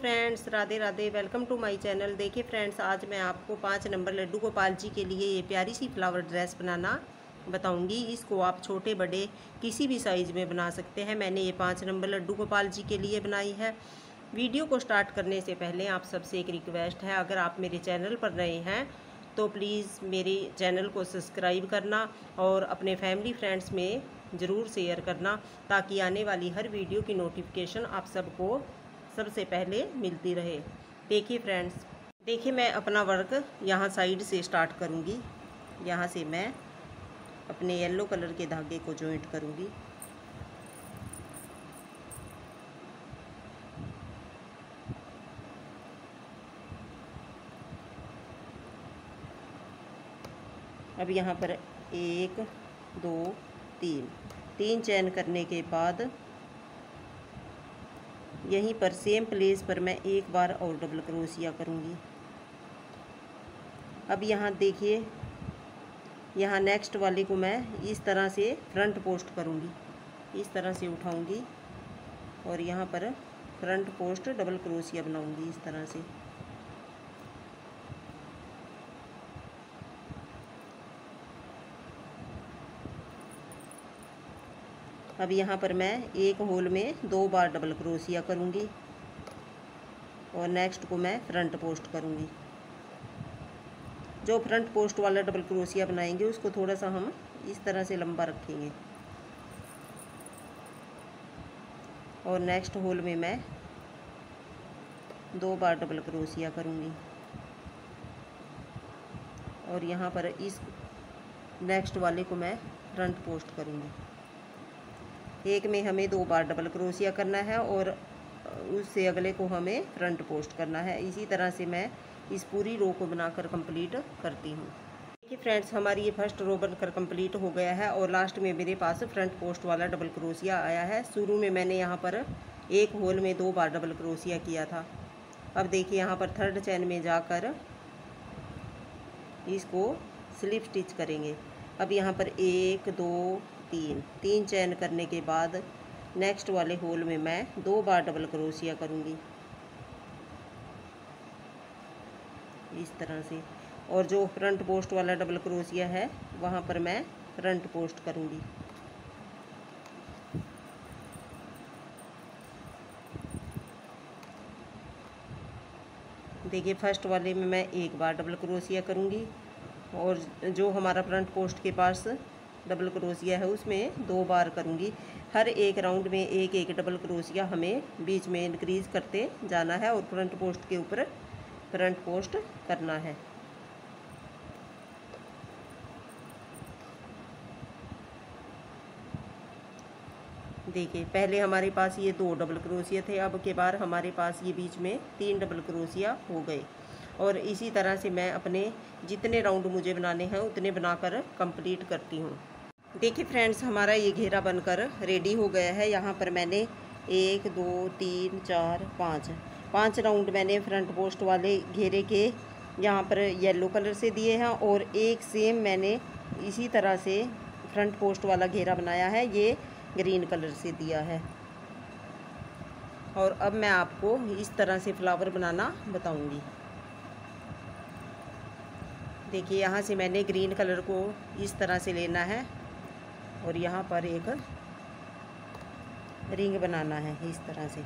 Friends Radhe Radhe welcome to my channel देखिए friends आज मैं आपको पाँच नंबर लड्डू गोपाल जी के लिए ये प्यारी सी फ्लावर ड्रेस बनाना बताऊँगी। इसको आप छोटे बड़े किसी भी साइज़ में बना सकते हैं। मैंने ये पाँच नंबर लड्डू गोपाल जी के लिए बनाई है। वीडियो को स्टार्ट करने से पहले आप सबसे एक रिक्वेस्ट है, अगर आप मेरे चैनल पर नए हैं तो प्लीज़ मेरे चैनल को सब्सक्राइब करना और अपने फैमिली फ्रेंड्स में ज़रूर शेयर करना, ताकि आने वाली हर वीडियो की नोटिफिकेशन आप सबको सबसे पहले मिलती रहे। देखिए फ्रेंड्स देखिए मैं अपना वर्क यहाँ साइड से स्टार्ट करूँगी। यहाँ से मैं अपने येलो कलर के धागे को जॉइंट करूँगी। अब यहाँ पर एक, दो, तीन। तीन चैन करने के बाद यहीं पर सेम प्लेस पर मैं एक बार और डबल क्रोशिया करूँगी। अब यहाँ देखिए, यहाँ नेक्स्ट वाले को मैं इस तरह से फ्रंट पोस्ट करूँगी। इस तरह से उठाऊँगी और यहाँ पर फ्रंट पोस्ट डबल क्रोशिया बनाऊँगी इस तरह से। अब यहाँ पर मैं एक होल में दो बार डबल क्रोशिया करूँगी और नेक्स्ट को मैं फ्रंट पोस्ट करूँगी। जो फ्रंट पोस्ट वाला डबल क्रोशिया बनाएँगे, उसको थोड़ा सा हम इस तरह से लंबा रखेंगे। और नेक्स्ट होल में मैं दो बार डबल क्रोशिया करूँगी। और यहाँ पर इस नेक्स्ट वाले को मैं फ्रंट पोस्ट करूँगी। एक में हमें दो बार डबल क्रोशिया करना है और उससे अगले को हमें फ्रंट पोस्ट करना है। इसी तरह से मैं इस पूरी रो को बनाकर कंप्लीट करती हूँ। देखिए फ्रेंड्स हमारी ये फ़र्स्ट रो बनकर कंप्लीट हो गया है और लास्ट में मेरे पास फ्रंट पोस्ट वाला डबल क्रोशिया आया है। शुरू में मैंने यहाँ पर एक होल में दो बार डबल क्रोशिया किया था। अब देखिए यहाँ पर थर्ड चैन में जाकर इसको स्लिप स्टिच करेंगे। अब यहाँ पर एक, दो तीन। तीन चैन करने के बाद नेक्स्ट वाले होल में मैं दो बार डबल क्रोशिया करूँगी। इस तरह से। और जो फ्रंट पोस्ट वाला डबल क्रोशिया है, वहाँ पर मैं फ्रंट पोस्ट करूँगी। देखिए फ़र्स्ट वाले में मैं एक बार डबल क्रोशिया करूँगी और जो हमारा फ्रंट पोस्ट के पास डबल क्रोसिया है, उसमें दो बार करूँगी। हर एक राउंड में एक एक डबल क्रोसिया हमें बीच में इंक्रीज करते जाना है और फ्रंट पोस्ट के ऊपर फ्रंट पोस्ट करना है। देखिए, पहले हमारे पास ये दो डबल क्रोसिया थे, अब के बार हमारे पास ये बीच में तीन डबल क्रोसिया हो गए। और इसी तरह से मैं अपने जितने राउंड मुझे बनाने हैं, उतने बनाकर कंप्लीट करती हूँ। देखिए फ्रेंड्स हमारा ये घेरा बनकर रेडी हो गया है। यहाँ पर मैंने एक, दो, तीन, चार, पाँच पाँच राउंड मैंने फ्रंट पोस्ट वाले घेरे के यहाँ पर येलो कलर से दिए हैं और एक सेम मैंने इसी तरह से फ्रंट पोस्ट वाला घेरा बनाया है। ये ग्रीन कलर से दिया है। और अब मैं आपको इस तरह से फ्लावर बनाना बताऊँगी। देखिए, यहाँ से मैंने ग्रीन कलर को इस तरह से लेना है। और यहाँ पर एक रिंग बनाना है इस तरह से।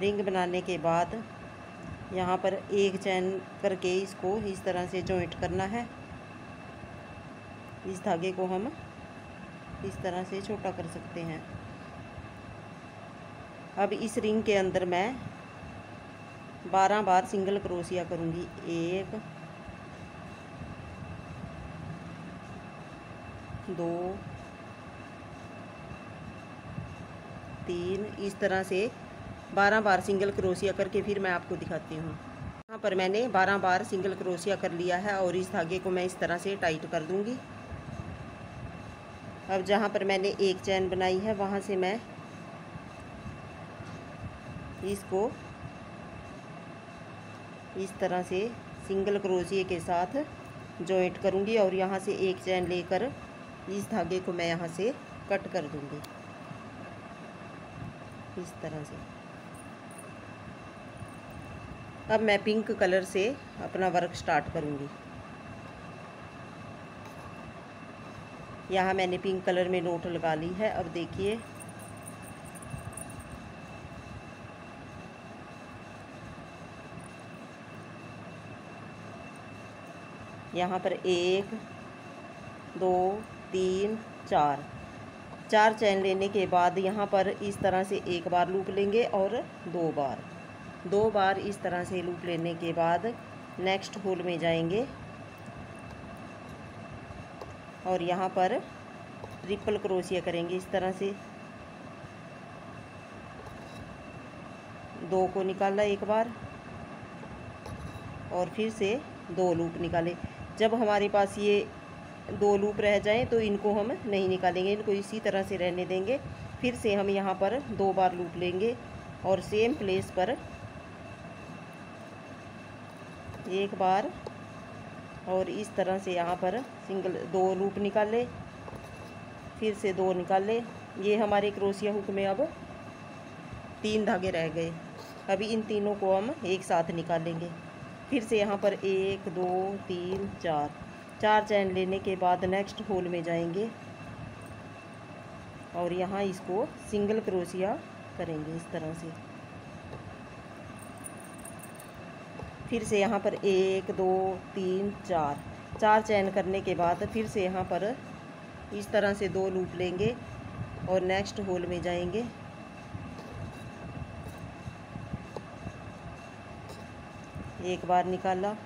रिंग बनाने के बाद यहाँ पर एक चैन करके इसको इस तरह से जॉइंट करना है। इस धागे को हम इस तरह से छोटा कर सकते हैं। अब इस रिंग के अंदर मैं बारह बार सिंगल क्रोशिया करूँगी। एक दो, तीन, इस तरह से बारह बार सिंगल क्रोशिया करके फिर मैं आपको दिखाती हूँ। यहाँ पर मैंने बारह बार सिंगल क्रोशिया कर लिया है और इस धागे को मैं इस तरह से टाइट कर दूँगी। अब जहाँ पर मैंने एक चैन बनाई है, वहाँ से मैं इसको इस तरह से सिंगल क्रोशिए के साथ जॉइंट करूँगी और यहाँ से एक चैन लेकर इस धागे को मैं यहाँ से कट कर दूँगी। इस तरह से। अब मैं पिंक कलर से अपना वर्क स्टार्ट करूँगी। यहाँ मैंने पिंक कलर में नोट लगा ली है। अब देखिए। यहाँ पर एक, दो तीन, चार। चार चैन लेने के बाद यहाँ पर इस तरह से एक बार लूप लेंगे और दो बार। दो बार इस तरह से लूप लेने के बाद नेक्स्ट होल में जाएँगे। और यहाँ पर ट्रिपल क्रोशिया करेंगे इस तरह से। दो को निकाला एक बार और फिर से दो लूप निकाले। जब हमारे पास ये दो लूप रह जाएँ तो इनको हम नहीं निकालेंगे, इनको इसी तरह से रहने देंगे। फिर से हम यहाँ पर दो बार लूप लेंगे और सेम प्लेस पर एक बार और इस तरह से यहाँ पर सिंगल दो लूप निकाले, फिर से दो निकाले। ये हमारे क्रोशिया हुक में अब तीन धागे रह गए। अभी इन तीनों को हम एक साथ निकालेंगे। फिर से यहाँ पर एक, दो, तीन, चार। चार चैन लेने के बाद नेक्स्ट होल में जाएँगे। और यहाँ इसको सिंगल क्रोशिया करेंगे इस तरह से। फिर से यहाँ पर एक, दो, तीन, चार। चार चैन करने के बाद फिर से यहाँ पर इस तरह से दो लूप लेंगे और नेक्स्ट होल में जाएँगे। एक बार निकाला।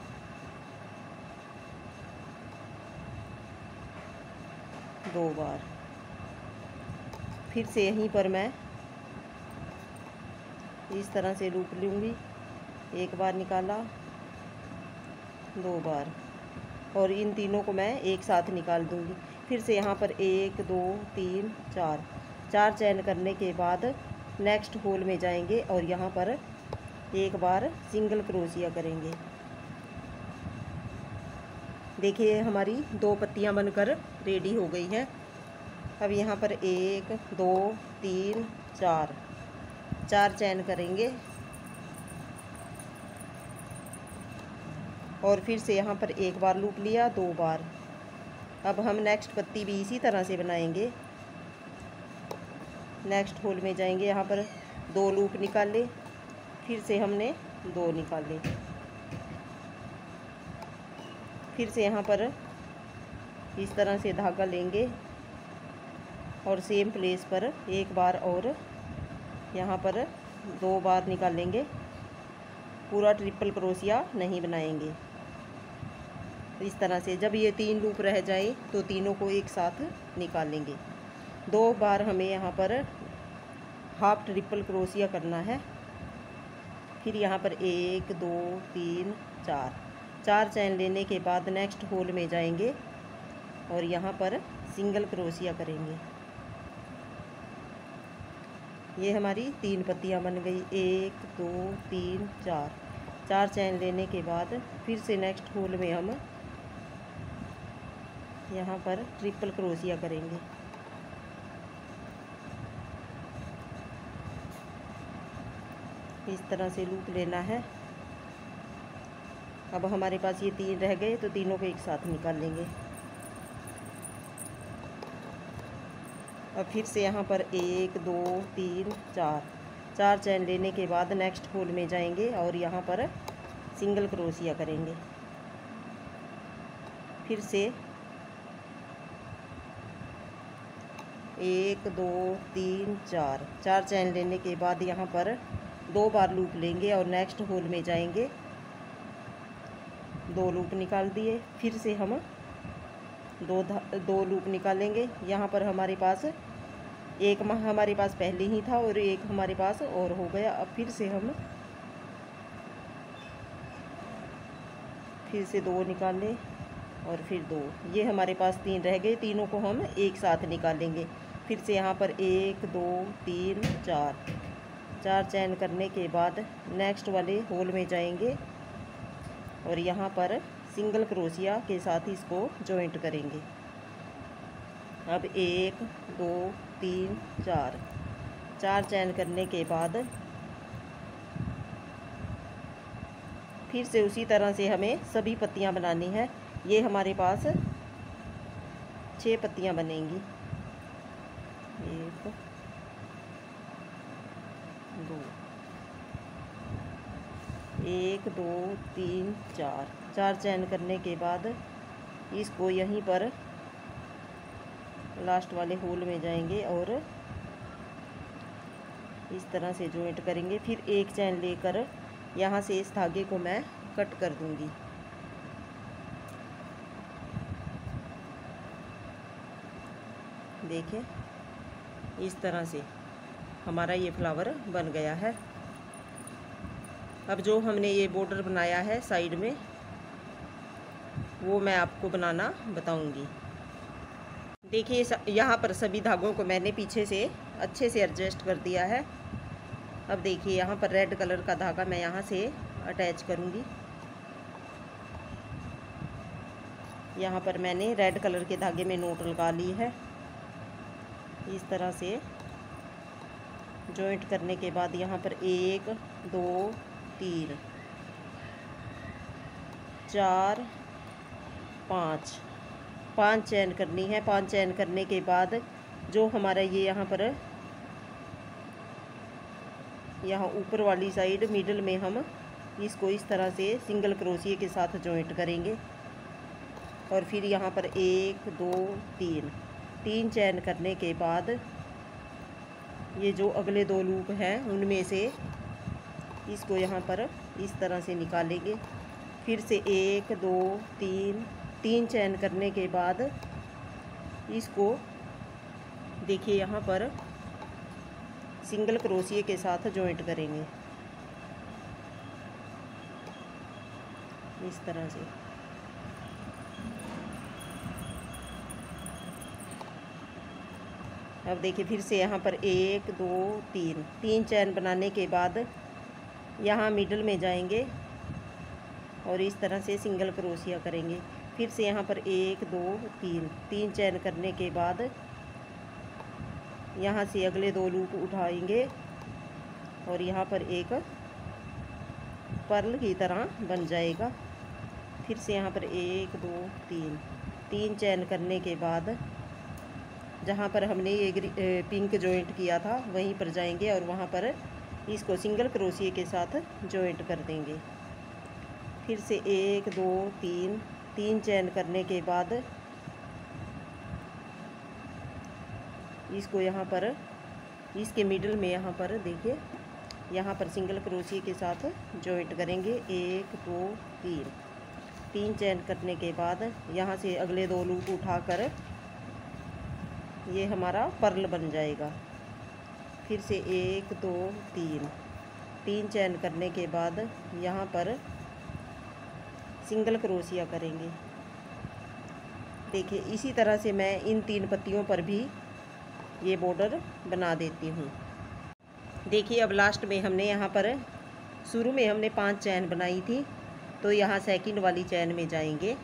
दो बार। फिर से यहीं पर मैं इस तरह से लूप लूँगी। एक बार निकाला, दो बार। और इन तीनों को मैं एक साथ निकाल दूँगी। फिर से यहाँ पर एक, दो, तीन, चार। चार चैन करने के बाद नेक्स्ट होल में जाएँगे और यहाँ पर एक बार सिंगल क्रोशिया करेंगे। देखिए, हमारी दो पत्तियाँ बनकर रेडी हो गई हैं। अब यहाँ पर एक, दो, तीन, चार। चार चैन करेंगे। और फिर से यहाँ पर एक बार लूप लिया, दो बार। अब हम नेक्स्ट पत्ती भी इसी तरह से बनाएँगे। नेक्स्ट होल में जाएँगे, यहाँ पर दो लूप निकाले फिर से हमने दो निकाले फिर से यहाँ पर इस तरह से धागा लेंगे और सेम प्लेस पर एक बार और यहाँ पर दो बार निकालेंगे पूरा ट्रिपल क्रोशिया नहीं बनाएँगे। इस तरह से जब ये तीन लूप रह जाए तो तीनों को एक साथ निकालेंगे दो बार हमें यहाँ पर हाफ़ ट्रिपल क्रोशिया करना है। फिर यहाँ पर एक, दो, तीन, चार। चार चैन लेने के बाद नेक्स्ट होल में जाएँगे और यहाँ पर सिंगल क्रोशिया करेंगे। ये हमारी तीन पत्तियाँ बन गई। एक, दो, तीन, चार। चार चैन लेने के बाद फिर से नेक्स्ट होल में हम यहाँ पर ट्रिपल क्रोशिया करेंगे। इस तरह से लूप लेना है। अब हमारे पास ये तीन रह गए तो तीनों को एक साथ निकाल लेंगे। अब फिर से यहाँ पर एक, दो, तीन, चार। चार चैन लेने के बाद नेक्स्ट होल में जाएँगे और यहाँ पर सिंगल क्रोशिया करेंगे। फिर से एक, दो, तीन, चार। चार चैन लेने के बाद यहाँ पर दो बार लूप लेंगे और नेक्स्ट होल में जाएँगे। दो लूप निकाल दिए, फिर से हम दो दो लूप निकालेंगे। यहाँ पर हमारे पास एक माह, हमारे पास पहले ही था और एक हमारे पास और हो गया। अब फिर से हम फिर से दो निकालें और फिर दो। ये हमारे पास तीन रह गए। तीनों को हम एक साथ निकालेंगे। फिर से यहाँ पर एक, दो, तीन, चार। चार चैन करने के बाद नेक्स्ट वाले होल में जाएँगे। और यहाँ पर सिंगल क्रोशिया के साथ ही इसको जॉइंट करेंगे। अब एक, दो, तीन, चार। चार चैन करने के बाद फिर से उसी तरह से हमें सभी पत्तियाँ बनानी है। ये हमारे पास छः पत्तियाँ बनेंगी। एक, दो एक, दो, तीन, चार। चार चैन करने के बाद इसको यहीं पर लास्ट वाले होल में जाएँगे और इस तरह से जॉइंट करेंगे। फिर एक चैन लेकर यहाँ से इस धागे को मैं कट कर दूँगी। देखें, इस तरह से हमारा ये फ्लावर बन गया है। अब जो हमने ये बॉर्डर बनाया है साइड में, वो मैं आपको बनाना बताऊँगी। देखिए यहाँ पर सभी धागों को मैंने पीछे से अच्छे से एडजस्ट कर दिया है। अब देखिए, यहाँ पर रेड कलर का धागा मैं यहाँ से अटैच करूँगी। यहाँ पर मैंने रेड कलर के धागे में नोट लगा ली है। इस तरह से जॉइंट करने के बाद यहाँ पर एक, दो तीन, चार, पाँच। पाँच चैन करनी है। पाँच चैन करने के बाद जो हमारा ये यहाँ पर, यहाँ ऊपर वाली साइड मिडल में हम इसको इस तरह से सिंगल क्रोशिए के साथ जॉइंट करेंगे। और फिर यहाँ पर एक, दो, तीन। तीन चैन करने के बाद ये जो अगले दो लूप हैं, उनमें से इसको यहाँ पर इस तरह से निकालेंगे। फिर से एक, दो, तीन तीन चैन करने के बाद इसको देखिए यहाँ पर सिंगल क्रोशिए के साथ जॉइंट करेंगे। इस तरह से। अब देखिए फिर से यहाँ पर एक, दो, तीन तीन चैन बनाने के बाद यहाँ मिडल में जाएँगे और इस तरह से सिंगल क्रोशिया करेंगे। फिर से यहाँ पर एक, दो, तीन। तीन चैन करने के बाद यहाँ से अगले दो लूप उठाएँगे और यहाँ पर एक पर्ल की तरह बन जाएगा। फिर से यहाँ पर एक, दो, तीन। तीन चैन करने के बाद जहाँ पर हमने ये पिंक जॉइंट किया था, वहीं पर जाएँगे और वहाँ पर इसको सिंगल क्रोशिए के साथ जॉइंट कर देंगे। फिर से एक, दो, तीन तीन चैन करने के बाद इसको यहाँ पर, इसके मिडल में यहाँ पर देखिए, यहाँ पर सिंगल क्रोशिए के साथ जॉइंट करेंगे। एक, दो, तीन। तीन चैन करने के बाद यहाँ से अगले दो लूप उठाकर ये हमारा पर्ल बन जाएगा। फिर से एक, दो, तीन। तीन चैन करने के बाद यहाँ पर सिंगल क्रोशिया करेंगे। देखिए, इसी तरह से मैं इन तीन पत्तियों पर भी ये बॉर्डर बना देती हूँ। देखिए, अब लास्ट में हमने यहाँ पर, शुरू में हमने पाँच चैन बनाई थी तो यहाँ सेकंड वाली चैन में जाएँगे।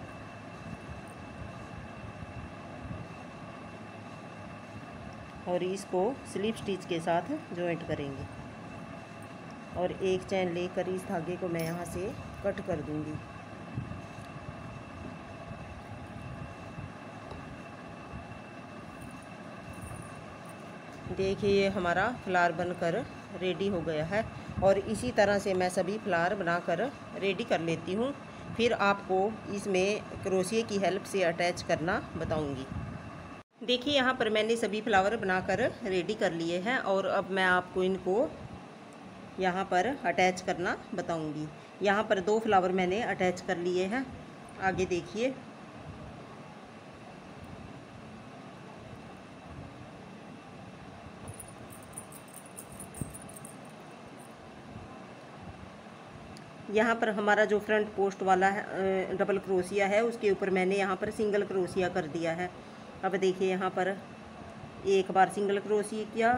और इसको स्लिप स्टिच के साथ जॉइंट करेंगे। और एक चैन लेकर इस धागे को मैं यहाँ से कट कर दूँगी। देखिए, ये हमारा फ्लार बनकर रेडी हो गया है और इसी तरह से मैं सभी फ्लार बनाकर रेडी कर लेती हूँ। फिर आपको इसमें क्रोशिए की हेल्प से अटैच करना बताऊँगी। देखिए, यहाँ पर मैंने सभी फ्लावर बनाकर रेडी कर लिए हैं और अब मैं आपको इनको यहाँ पर अटैच करना बताऊँगी। यहाँ पर दो फ्लावर मैंने अटैच कर लिए हैं। आगे देखिए। यहाँ पर हमारा जो फ्रंट पोस्ट वाला है डबल क्रोसिया है, उसके ऊपर मैंने यहाँ पर सिंगल क्रोसिया कर दिया है। अब देखिए यहाँ पर एक बार सिंगल क्रोसिया किया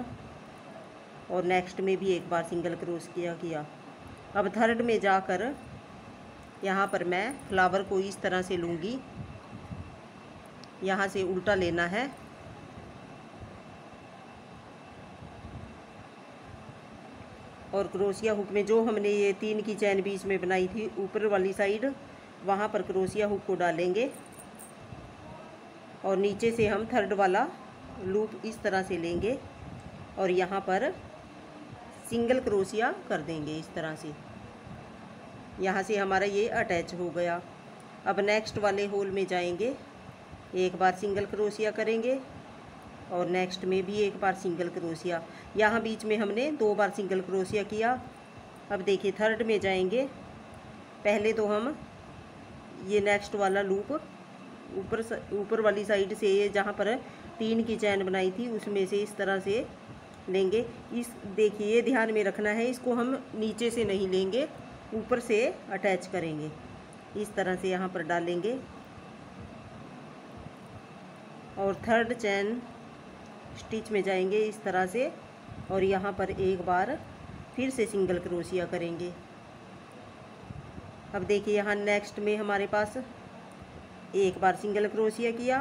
और नेक्स्ट में भी एक बार सिंगल क्रोस किया किया। अब थर्ड में जाकर यहाँ पर मैं फ्लावर को इस तरह से लूँगी। यहाँ से उल्टा लेना है। और क्रोशिया हुक में जो हमने ये तीन की चैन बीच में बनाई थी, ऊपर वाली साइड वहाँ पर क्रोशिया हुक को डालेंगे। और नीचे से हम थर्ड वाला लूप इस तरह से लेंगे और यहाँ पर सिंगल क्रोशिया कर देंगे इस तरह से। यहाँ से हमारा ये अटैच हो गया। अब नेक्स्ट वाले होल में जाएँगे। एक बार सिंगल क्रोशिया करेंगे और नेक्स्ट में भी एक बार सिंगल क्रोशिया यहाँ बीच में हमने दो बार सिंगल क्रोशिया किया। अब देखिए थर्ड में जाएँगे। पहले तो हम ये नेक्स्ट वाला लूप ऊपर ऊपर वाली साइड से ये जहाँ पर तीन की चैन बनाई थी, उसमें से इस तरह से लेंगे। इस, देखिए ध्यान में रखना है, इसको हम नीचे से नहीं लेंगे, ऊपर से अटैच करेंगे। इस तरह से यहाँ पर डालेंगे। और थर्ड चैन स्टिच में जाएँगे इस तरह से, और यहाँ पर एक बार फिर से सिंगल क्रोशिया करेंगे। अब देखिए, यहाँ नेक्स्ट में हमारे पास एक बार सिंगल क्रोशिया किया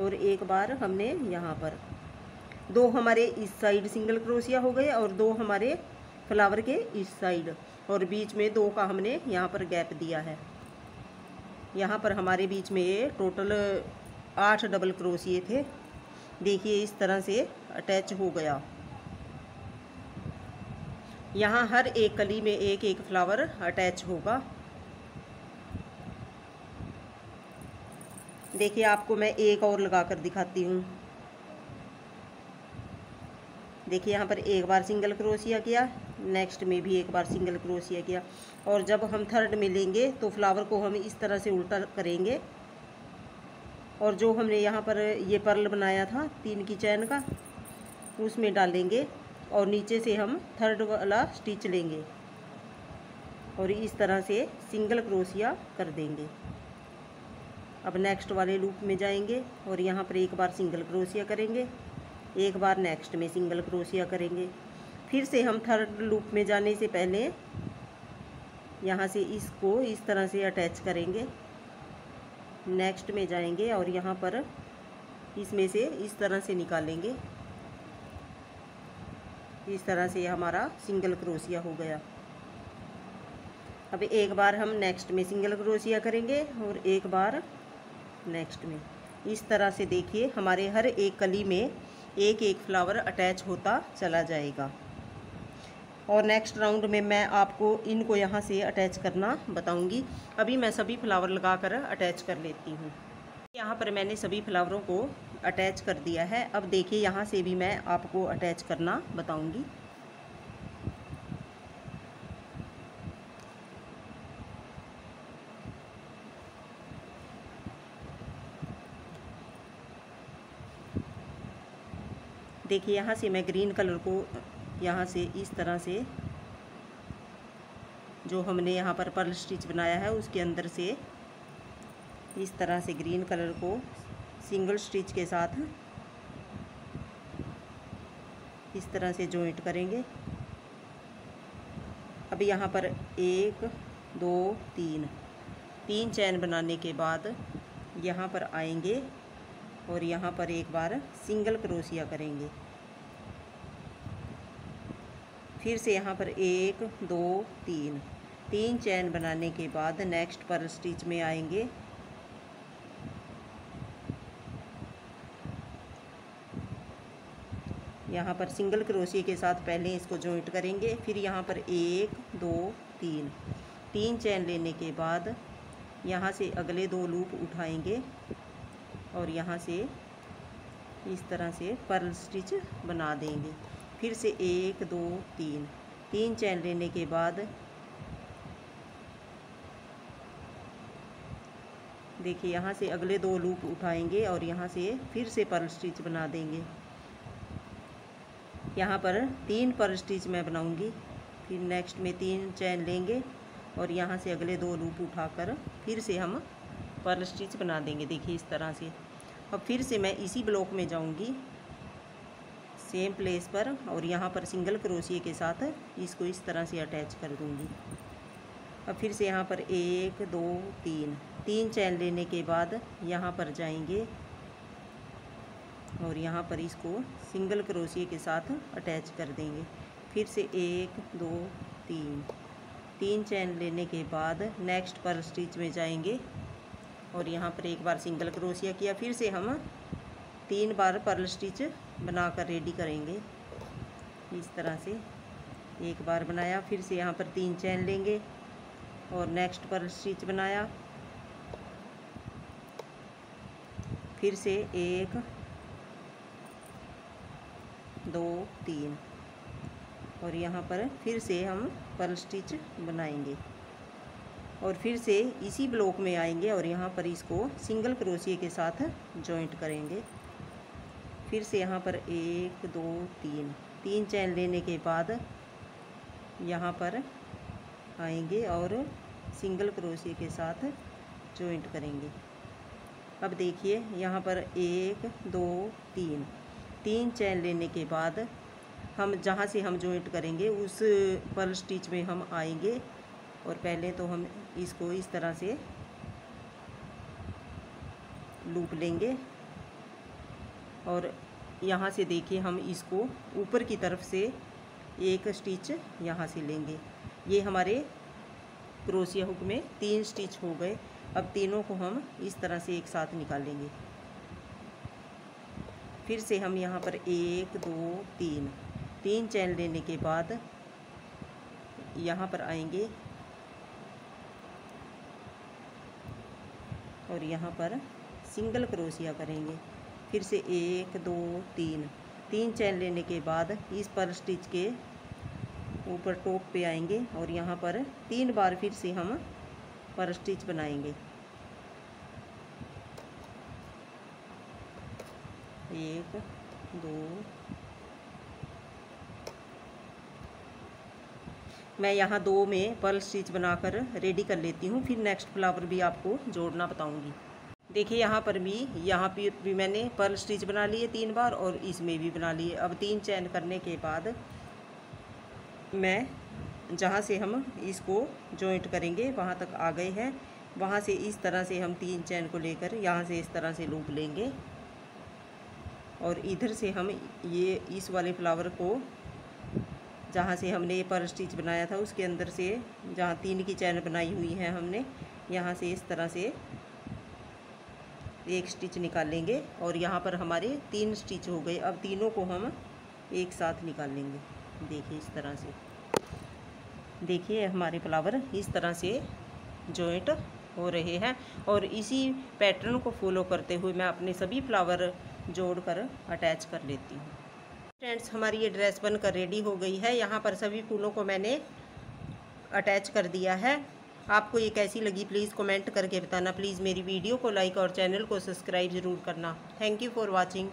और एक बार हमने यहाँ पर। दो हमारे इस साइड सिंगल क्रोशिया हो गए और दो हमारे फ्लावर के इस साइड और बीच में दो का हमने यहाँ पर गैप दिया है। यहाँ पर हमारे बीच में ये टोटल आठ डबल क्रोशिए थे। देखिए इस तरह से अटैच हो गया। यहाँ हर एक कली में एक एक फ्लावर अटैच होगा। देखिए, आपको मैं एक और लगा कर दिखाती हूँ। देखिए, यहाँ पर एक बार सिंगल क्रोशिया किया नेक्स्ट में भी एक बार सिंगल क्रोशिया किया और जब हम थर्ड में लेंगे तो फ्लावर को हम इस तरह से उल्टा करेंगे। और जो हमने यहाँ पर ये पर्ल बनाया था, तीन की चैन का, उसमें डालेंगे और नीचे से हम थर्ड वाला स्टिच लेंगे। और इस तरह से सिंगल क्रोशिया कर देंगे। अब नेक्स्ट वाले लूप में जाएँगे और यहाँ पर एक बार सिंगल क्रोशिया करेंगे, एक बार नेक्स्ट में सिंगल क्रोशिया करेंगे। फिर से हम थर्ड लूप में जाने से पहले यहाँ से इसको इस तरह से अटैच करेंगे। नेक्स्ट में जाएँगे और यहाँ पर इसमें से इस तरह से निकालेंगे। इस तरह से हमारा सिंगल क्रोशिया हो गया। अब एक बार हम नेक्स्ट में सिंगल क्रोशिया करेंगे और एक बार नेक्स्ट में। इस तरह से देखिए, हमारे हर एक कली में एक एक फ्लावर अटैच होता चला जाएगा। और नेक्स्ट राउंड में मैं आपको इनको यहाँ से अटैच करना बताऊँगी। अभी मैं सभी फ्लावर लगा कर अटैच कर लेती हूँ। यहाँ पर मैंने सभी फ्लावरों को अटैच कर दिया है। अब देखिए, यहाँ से भी मैं आपको अटैच करना बताऊँगी। देखिए, यहाँ से मैं ग्रीन कलर को, यहाँ से इस तरह से जो हमने यहाँ पर पर्ल स्टिच बनाया है, उसके अंदर से इस तरह से ग्रीन कलर को सिंगल स्टिच के साथ इस तरह से जॉइंट करेंगे। अब यहाँ पर एक, दो, तीन तीन चैन बनाने के बाद यहाँ पर आएँगे। और यहाँ पर एक बार सिंगल क्रोशिया करेंगे। फिर से यहाँ पर एक, दो, तीन। तीन चैन बनाने के बाद नेक्स्ट पर स्टिच में आएँगे। यहाँ पर सिंगल क्रोशिया के साथ पहले इसको जॉइंट करेंगे, फिर यहाँ पर एक, दो, तीन। तीन चैन लेने के बाद यहाँ से अगले दो लूप उठाएँगे। और यहाँ से इस तरह से पर्ल स्टिच बना देंगे। फिर से एक, दो, तीन। तीन चैन लेने के बाद देखिए, यहाँ से अगले दो लूप उठाएँगे और यहाँ से फिर से पर्ल स्टिच बना देंगे। यहाँ पर तीन पर्ल स्टिच मैं बनाऊँगी। फिर नेक्स्ट में तीन चैन लेंगे और यहाँ से अगले दो लूप उठाकर फिर से हम पर्ल स्टिच बना देंगे। देखिए इस तरह से। अब फिर से मैं इसी ब्लॉक में जाऊँगी। सेम प्लेस पर और यहाँ पर सिंगल क्रोशिए के साथ इसको इस तरह से अटैच कर दूँगी। अब फिर से यहाँ पर एक, दो, तीन। तीन चैन लेने के बाद यहाँ पर जाएँगे और यहाँ पर इसको सिंगल क्रोशिए के साथ अटैच कर देंगे। फिर से एक, दो, तीन। तीन चैन लेने के बाद नेक्स्ट पर स्टिच में जाएँगे। और यहाँ पर एक बार सिंगल क्रोशिया किया, फिर से हम तीन बार पर्ल स्टिच बनाकर रेडी करेंगे। इस तरह से एक बार बनाया, फिर से यहाँ पर तीन चैन लेंगे और नेक्स्ट पर स्टिच बनाया। फिर से एक, दो, तीन और यहाँ पर फिर से हम पर्ल स्टिच बनाएँगे। और फिर से इसी ब्लॉक में आएँगे और यहाँ पर इसको सिंगल क्रोशिए के साथ जॉइंट करेंगे। फिर से यहाँ पर एक, दो, तीन। तीन चैन लेने के बाद यहाँ पर आएँगे और सिंगल क्रोशिए के साथ जॉइंट करेंगे। अब देखिए, यहाँ पर एक, दो, तीन। तीन चैन लेने के बाद हम जहाँ से हम जॉइंट करेंगे, उस पर्ल स्टिच में हम आएँगे। और पहले तो हम इसको इस तरह से लूप लेंगे। और यहाँ से देखिए, हम इसको ऊपर की तरफ़ से एक स्टिच यहाँ से लेंगे। ये हमारे क्रोशिया हुक में तीन स्टिच हो गए। अब तीनों को हम इस तरह से एक साथ निकालेंगे फिर से हम यहाँ पर एक, दो, तीन तीन चैन लेने के बाद यहाँ पर आएँगे। और यहाँ पर सिंगल क्रोशिया करेंगे। फिर से एक, दो, तीन। तीन चैन लेने के बाद इस पर स्टिच के ऊपर टॉप पे आएँगे और यहाँ पर तीन बार फिर से हम पर स्टिच बनाएँगे। एक, दो मैं यहाँ दो में पर्ल स्टिच बनाकर रेडी कर लेती हूँ, फिर नेक्स्ट फ्लावर भी आपको जोड़ना बताऊँगी। देखिए यहाँ पर भी, यहाँ पर भी मैंने पर्ल स्टिच बना लिए तीन बार और इसमें भी बना लिए। अब तीन चैन करने के बाद मैं, जहाँ से हम इसको जॉइंट करेंगे, वहाँ तक आ गए हैं। वहाँ से इस तरह से हम तीन चैन को लेकर यहाँ से इस तरह से लूप लेंगे। और इधर से हम ये, इस वाले फ्लावर को जहाँ से हमने ये पर स्टिच बनाया था, उसके अंदर से जहाँ तीन की चैन बनाई हुई है हमने, यहाँ से इस तरह से एक स्टिच निकालेंगे और यहाँ पर हमारे तीन स्टिच हो गए। अब तीनों को हम एक साथ निकाल लेंगे देखिए इस तरह से। देखिए हमारे फ्लावर इस तरह से जॉइंट हो रहे हैं और इसी पैटर्न को फॉलो करते हुए मैं अपने सभी फ्लावर जोड़कर अटैच कर लेती हूँ। फ्रेंड्स, हमारी ये ड्रेस बनकर रेडी हो गई है। यहाँ पर सभी फूलों को मैंने अटैच कर दिया है। आपको ये कैसी लगी प्लीज़ कमेंट करके बताना। प्लीज़ मेरी वीडियो को लाइक और चैनल को सब्सक्राइब ज़रूर करना। Thank you for watching.